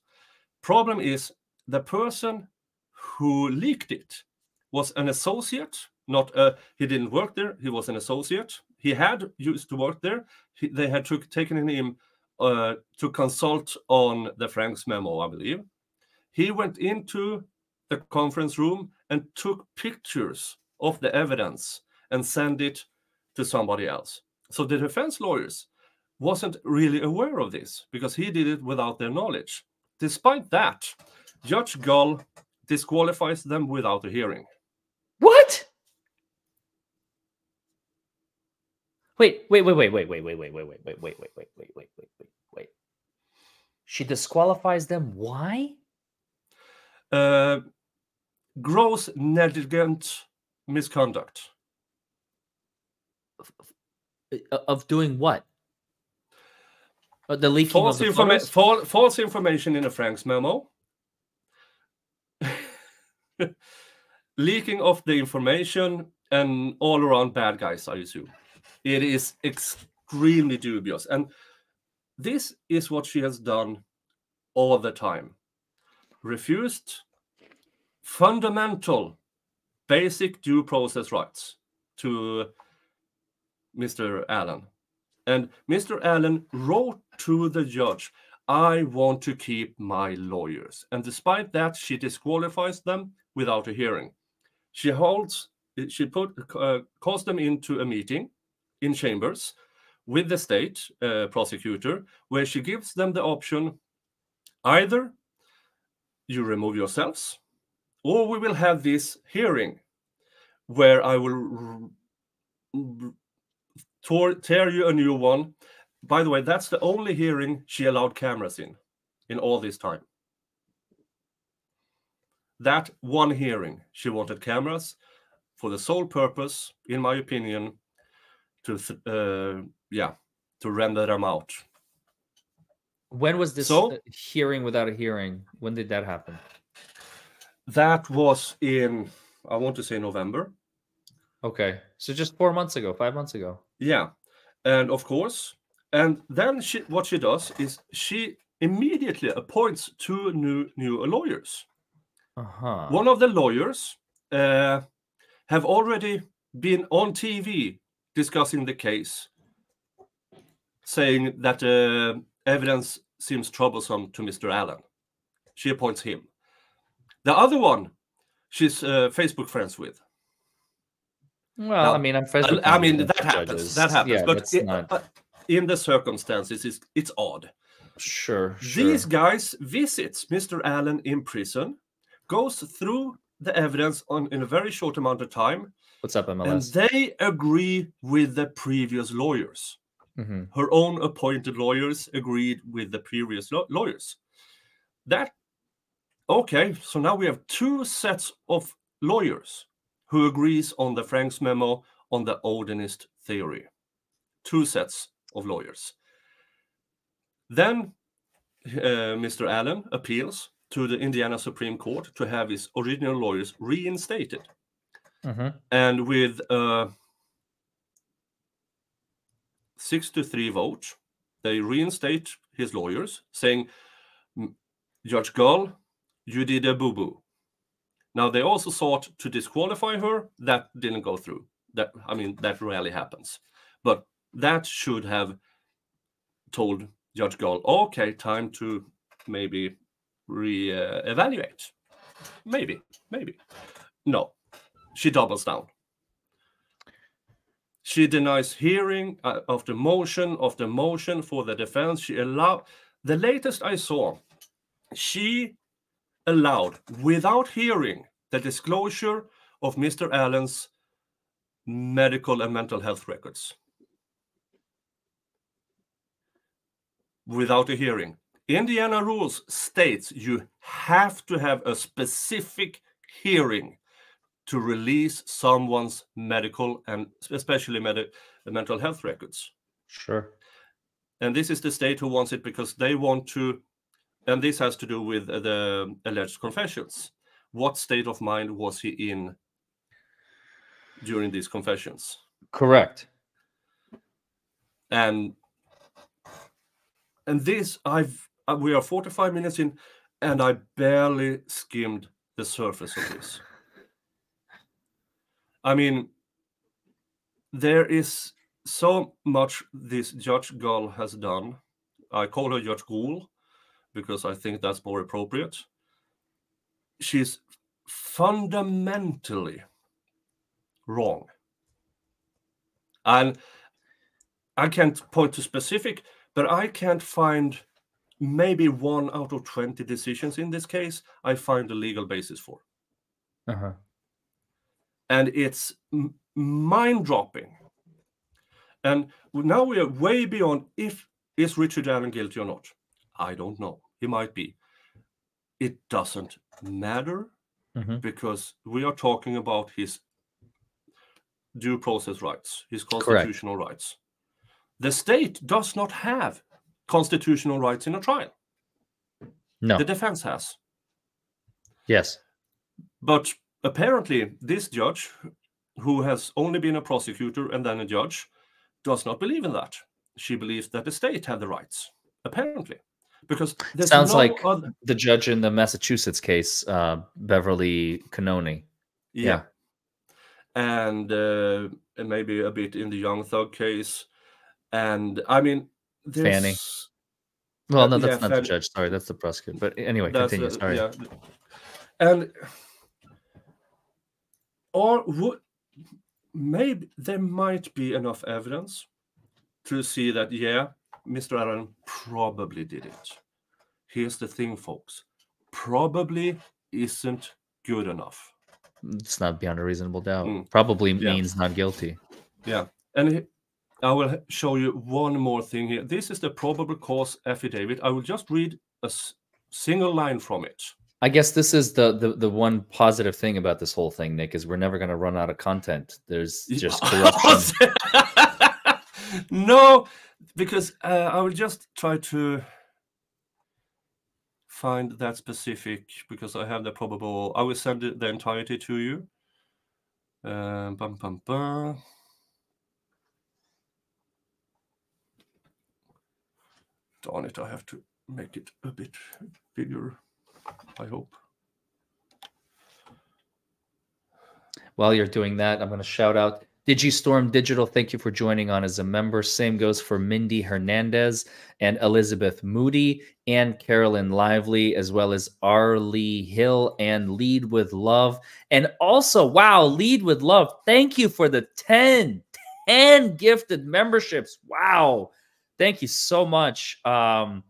Problem is the person who leaked it was an associate not uh, he didn't work there. He was an associate. He had used to work there. He, they had took, taken him uh, to consult on the franks memo i believe. He went into the conference room and took pictures of the evidence and sent it to somebody else. So the defense lawyers wasn't really aware of this because he did it without their knowledge. Despite that judge gull disqualifies them without a hearing what Wait, wait, wait, wait, wait, wait, wait, wait, wait, wait, wait, wait, wait, wait, wait, wait, wait, wait, wait. She disqualifies them. Why? Uh, gross negligent misconduct. Of doing what? The leaking false, of the informa- fal- false information in a Frank's memo. leaking of the information and all around bad guys, I assume. It is extremely dubious. And this is what she has done all the time refused fundamental, basic due process rights to Mr. Allen. And Mr. Allen wrote to the judge, I want to keep my lawyers. And despite that, she disqualifies them without a hearing. She holds, she put, uh, calls them into a meeting in chambers with the state uh, prosecutor, where she gives them the option either you remove yourselves, or we will have this hearing where I will tear you a new one. By the way, that's the only hearing she allowed cameras in, in all this time. That one hearing, she wanted cameras for the sole purpose, in my opinion, to uh, yeah to render them out. When was this so, uh, hearing without a hearing? When did that happen? That was in I want to say November. Okay, so just four months ago, five months ago. Yeah, and of course, and then she what she does is she immediately appoints two new new lawyers. Uh-huh. One of the lawyers uh, have already been on TV discussing the case, saying that uh, evidence seems troublesome to Mr. Allen. She appoints him. The other one, she's uh, Facebook friends with. Well, now, I mean, I'm Facebook. I, I mean, that happens. Judges. That happens. Yeah, but it, not... uh, in the circumstances, it's, it's odd. Sure, sure. These guys visits Mr. Allen in prison, goes through the evidence on in a very short amount of time, What's up, MLS? And they agree with the previous lawyers. Mm-hmm. Her own appointed lawyers agreed with the previous lo- lawyers. that okay, so now we have two sets of lawyers who agrees on the Franks memo on the Odinist theory. Two sets of lawyers. Then uh, Mr. Allen appeals to the Indiana Supreme Court to have his original lawyers reinstated. Mm-hmm. And with a six to three vote, they reinstate his lawyers, saying, Judge Gull, you did a boo boo. Now they also sought to disqualify her. That didn't go through. That I mean, that rarely happens. But that should have told Judge Gull, okay, time to maybe re-evaluate. Maybe, maybe. No, she doubles down. She denies hearing uh, of the motion of the motion for the defense. She allowed the latest I saw. She allowed, without hearing, the disclosure of Mr. Allen's medical and mental health records. Without a hearing. Indiana rules states you have to have a specific hearing to release someone's medical and especially med- mental health records. Sure. And this is the state who wants it because they want to, and this has to do with the alleged confessions. What state of mind was he in during these confessions? Correct. And and this I've uh, we are 45 minutes in, and I barely skimmed the surface of this. I mean, there is so much this Judge Gull has done. I call her Judge Gull because I think that's more appropriate. She's fundamentally wrong. And I can't point to specific, but I can't find maybe one out of 20 decisions in this case I find a legal basis for. Uh-huh. And it's mind dropping. And now we are way beyond if is Richard Allen guilty or not. I don't know. He might be. It doesn't matter mm-hmm. because we are talking about his due process rights, his constitutional Correct. rights. The state does not have constitutional rights in a trial. No. The defense has. Yes. But apparently, this judge, who has only been a prosecutor and then a judge, does not believe in that. She believes that the state had the rights, apparently. Because sounds no like other... the judge in the Massachusetts case, uh, Beverly Cannone. Yeah. yeah. And, uh, and maybe a bit in the Young Thug case. And I mean, Fani. Well, no, that's yeah, not the judge. Sorry, that's the prosecutor. But anyway, continue. Sorry. Yeah. And or would maybe there might be enough evidence to see that yeah, Mr. Allen probably did it. Here's the thing, folks. Probably isn't good enough. It's not beyond a reasonable doubt. Mm. Probably yeah. means not guilty. Yeah. And I will show you one more thing here. This is the probable cause affidavit. I will just read a single line from it. I guess this is the, the the one positive thing about this whole thing, Nick, is we're never going to run out of content. There's just [laughs] corruption. [laughs] no, because uh, I will just try to find that specific because I have the probable. I will send the entirety to you. Um, bum, bum, bum. darn it, I have to make it a bit bigger, I hope. While you're doing that, I'm going to shout out Digistorm Digital. Thank you for joining on as a member. Same goes for Mindy Hernandez and Elizabeth Moody and Carolyn Lively, as well as Arlie Hill and Lead with Love. And also, wow, Lead with Love. Thank you for the 10, 10 gifted memberships. Wow. Thank you so much. Um,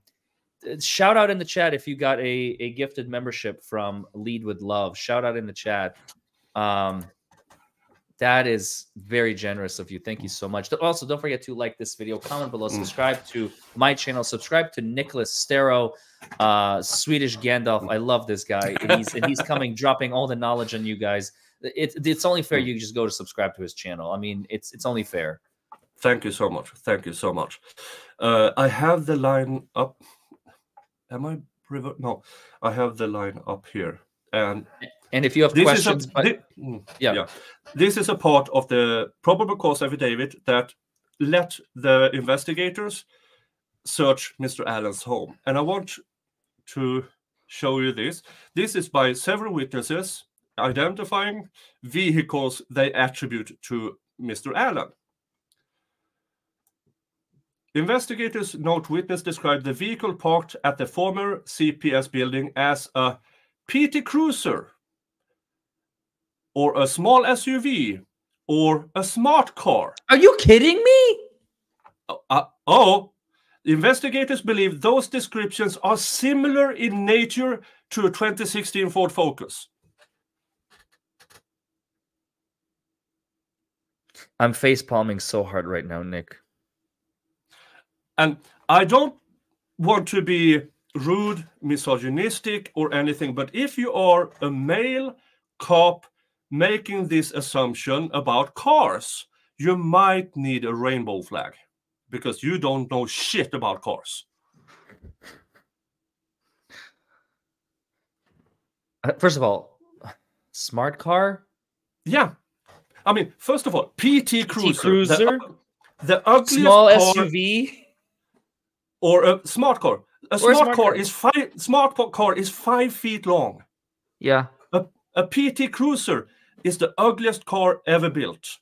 shout out in the chat if you got a, a gifted membership from Lead with Love. Shout out in the chat. Um, That is very generous of you. Thank you so much. Also, don't forget to like this video, comment below, mm. subscribe to my channel, subscribe to Nicholas Starow, uh, Swedish Gandalf. I love this guy. And he's and he's coming, dropping all the knowledge on you guys. It's it's only fair you just go to subscribe to his channel. I mean, it's it's only fair. Thank you so much. Thank you so much. Uh, I have the line up. Am I No, I have the line up here. And and if you have questions, a, but, this, mm, yeah. yeah, this is a part of the probable cause affidavit that let the investigators search Mr. Allen's home. And I want to show you this. This is by several witnesses identifying vehicles they attribute to Mr. Allen. Investigators note witness described the vehicle parked at the former CPS building as a PT Cruiser or a small SUV or a smart car. Are you kidding me? Uh, uh, oh, investigators believe those descriptions are similar in nature to a 2016 Ford Focus. I'm face palming so hard right now, Nick. And I don't want to be rude, misogynistic, or anything, but if you are a male cop making this assumption about cars, you might need a rainbow flag because you don't know shit about cars. Uh, first of all, smart car? Yeah. I mean, first of all, PT Cruiser. Cruiser? The, the ugliest Small car, SUV? Or a smart car. A smart, smart, car, car is five smart car is five feet long. Yeah. A, a PT Cruiser is the ugliest car ever built,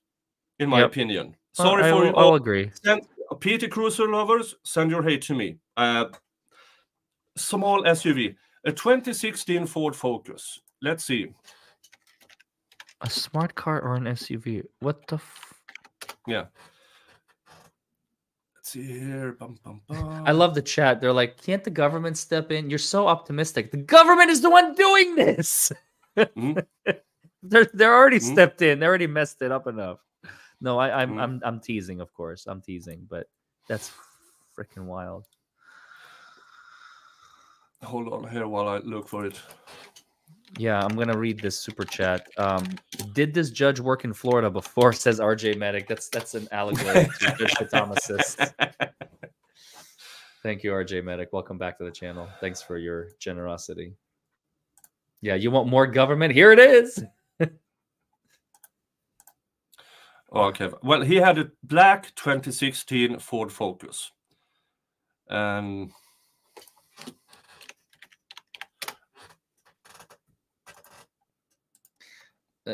in my yep. opinion. Sorry I, for you. I'll agree. Send, PT Cruiser lovers, send your hate to me. Uh, small SUV, a 2016 Ford Focus. Let's see. A smart car or an SUV? What the? yeah. Let's see here. Bum, bum, bum. I love the chat. They're like, "Can't the government step in?" You're so optimistic. The government is the one doing this. mm-hmm. [laughs] They're they're already mm-hmm. stepped in. They already messed it up enough. No, I, I'm mm-hmm. I'm I'm teasing, of course. I'm teasing, but that's freaking wild. Hold on here while I look for it. Yeah, I'm gonna read this super chat. Um, did this judge work in Florida before? Says RJ Medic. That's that's an allegory to. [laughs] Thank you, RJ Medic. Welcome back to the channel. Thanks for your generosity. Yeah, you want more government? Here it is. [laughs] Okay. Well, he had a black 2016 Ford Focus. Um,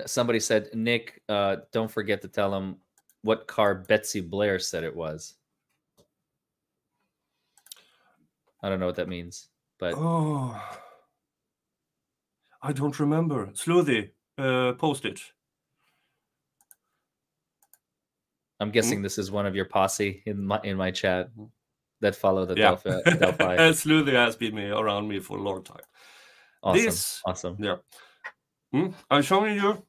somebody said, Nick, uh, don't forget to tell him what car Betsy Blair said it was. I don't know what that means, but oh, I don't remember. Sloothy, uh, post it. I'm guessing mm-hmm. this is one of your posse in my in my chat mm-hmm. that follow the yeah. Delphi. Delphi. [laughs] Sluthy has been me around me for a long time. Awesome. This, awesome. Yeah. Mm, I'm showing you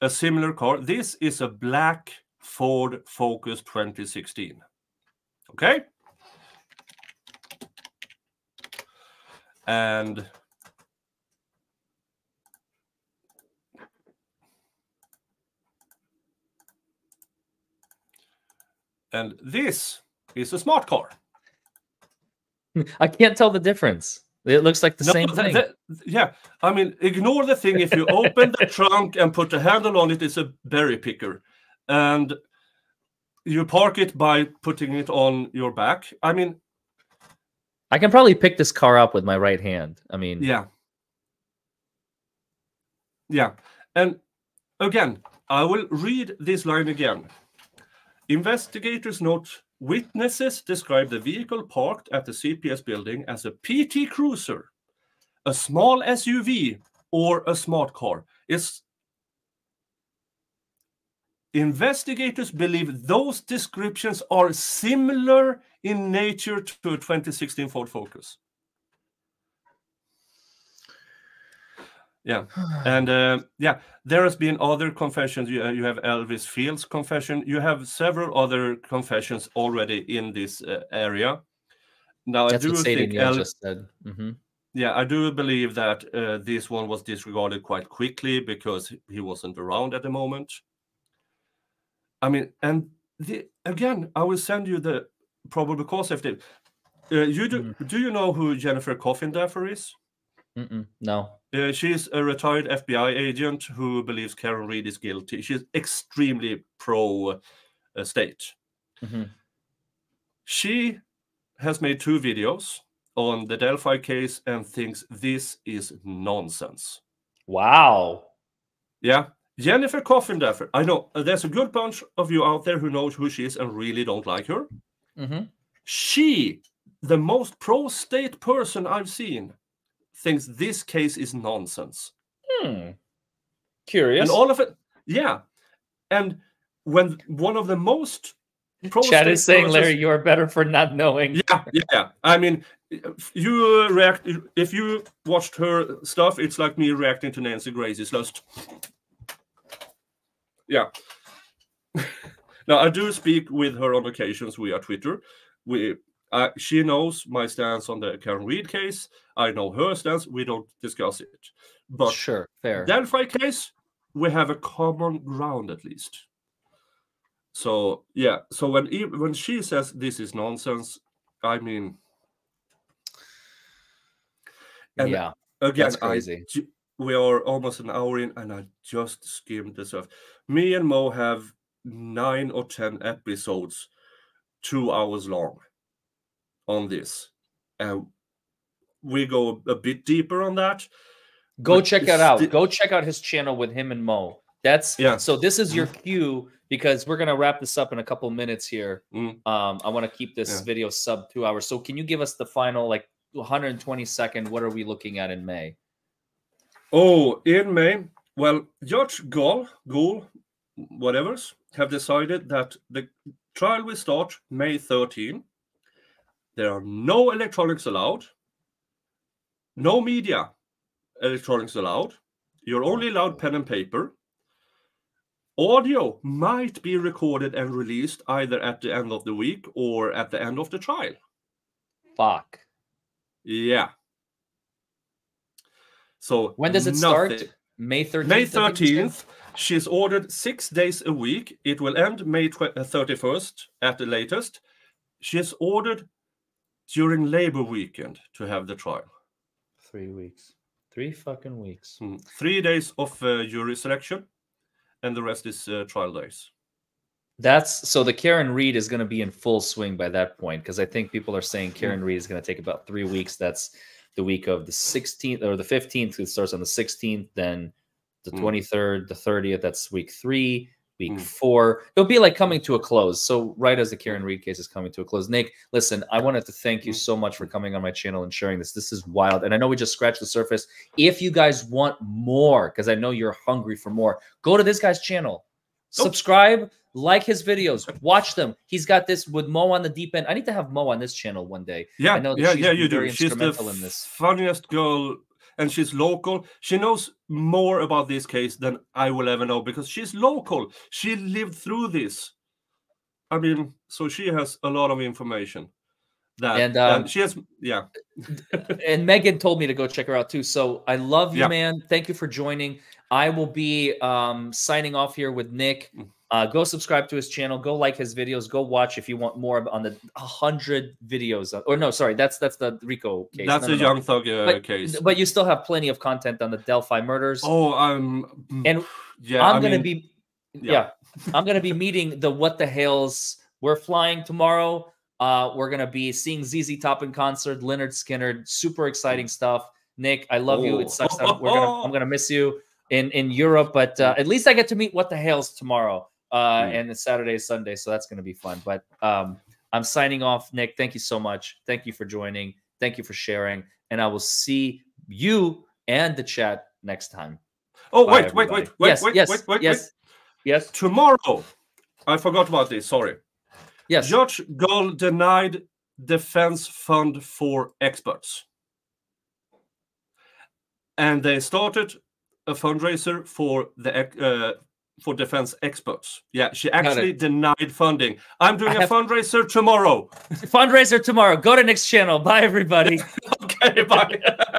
a similar car. This is a black Ford Focus 2016. Okay. And And this is a smart car. [laughs] I can't tell the difference. It looks like the no, same thing. yeah, I mean, ignore the thing. If you open the trunk and put a handle on it, it's a berry picker, and you park it by putting it on your back. I mean, I can probably pick this car up with my right hand. I mean, yeah, yeah, and again, I will read this line again. Investigators note witnesses describe the vehicle parked at the CPS building as a PT Cruiser, a small SUV, or a smart car. It's Investigators believe those descriptions are similar in nature to a 2016 Ford Focus. Yeah, [sighs] and uh, yeah, there has been other confessions. You, uh, you have Elvis Fields' confession. You have several other confessions already in this uh, area. Now, That's I do think Sadie El- just said. hmm yeah, I do believe that uh, this one was disregarded quite quickly because he wasn't around at the moment. I mean, and the, again, I will send you the probable cause affidavit. Uh, you do, do you know who Jennifer Coffindaffer is? Mm-mm. No. Uh, she's a retired FBI agent who believes Karen Read is guilty. She's extremely pro uh, state. Mhm. She has made two videos on the Delphi case and thinks this is nonsense. Wow. Yeah. Jennifer Coffindaffer. I know uh, there's a good bunch of you out there who knows who she is and really don't like her. hmm She, the most pro state person I've seen, thinks this case is nonsense. Hmm. Curious. And all of it, yeah. And when one of the most Chad is saying, Larry, you are better for not knowing. Yeah, yeah. I mean, if you react if you watched her stuff, it's like me reacting to Nancy Grace. It's just, yeah. [laughs] now I do speak with her on occasions via Twitter. We, uh, she knows my stance on the Karen Read case. I know her stance. We don't discuss it, but sure, fair. Delphi case, we have a common ground at least. So yeah, so when when she says this is nonsense, I mean, and yeah. again, That's I we are almost an hour in, and I just skimmed the surface. Me and Mo have nine or ten episodes, two hours long, on this, and we go a bit deeper on that. Go check it out. sti- Go check out his channel with him and Mo. That's Yeah. So this is your cue because we're gonna wrap this up in a couple minutes here. Mm. Um, I want to keep this Yeah. video sub two hours. So can you give us the final like 120 second? What are we looking at in May? Oh, in May, well, Judge Gall, Gould, whatever's, have decided that the trial will start May 13. There are no electronics allowed, no media electronics allowed. You're only allowed pen and paper. Audio might be recorded and released either at the end of the week or at the end of the trial. Fuck. Yeah. So When does it nothing- start? May 13th. May I think you said? 13th. She's ordered six days a week. It will end May uh, 31st at the latest. She has ordered during Labor weekend to have the trial. Three weeks. Three fucking weeks. Mm. Three days of uh, jury selection, and the rest is uh, trial days. That's so the Karen Read is going to be in full swing by that point because I think people are saying Hmm. Karen Read is going to take about three weeks. That's the week of the 16th or the 15th. It starts on the 16th, then the Mm. 23rd, the 30th. That's week three, week Mm. four. It'll be like coming to a close. So right as the Karen Read case is coming to a close, Nick, listen, I wanted to thank you Mm. so much for coming on my channel and sharing this. This is wild, and I know we just scratched the surface. If you guys want more, because I know you're hungry for more, go to this guy's channel subscribe, like his videos, watch them. He's got this with Mo on the deep end. I need to have Mo on this channel one day. Yeah, I know that yeah, she's yeah. You do. She's the in this. funniest girl, and she's local. She knows more about this case than I will ever know because she's local. She lived through this. I mean, so she has a lot of information. That And, um, she has, yeah. [laughs] and Megan told me to go check her out too. So I love you, Yeah. man. Thank you for joining. I will be um, signing off here with Nick. Mm. Uh, go subscribe to his channel. Go like his videos. Go watch if you want more on the hundred videos. Of, or no, sorry, that's that's the Rico case. That's No, a no, young thug uh, But, case. but you still have plenty of content on the Delphi murders. oh, I'm. And yeah, I'm I gonna mean, be yeah. I'm gonna be meeting the what the hell's we're flying tomorrow. Uh we're gonna be seeing ZZ Top in concert, Lynyrd Skynyrd, super exciting stuff. Nick, I love you. It sucks that we're gonna I'm gonna miss you in in Europe, but uh, at least I get to meet what the hell's tomorrow. Uh Mm. and it's Saturday, Sunday, so that's gonna be fun. But um I'm signing off. Nick, thank you so much. Thank you for joining. Thank you for sharing. And I will see you and the chat next time. Oh, Bye, wait, wait, wait, wait, yes, wait, yes, wait, wait, yes, wait. yes, Tomorrow, I forgot about this. Sorry. yes. Judge Gold denied defense fund for experts. And they started a fundraiser for the uh, for defense experts. Yeah, she actually denied funding. I'm doing I a have... fundraiser tomorrow. fundraiser tomorrow. Go to next channel. Bye, everybody. [laughs] okay, bye. [laughs]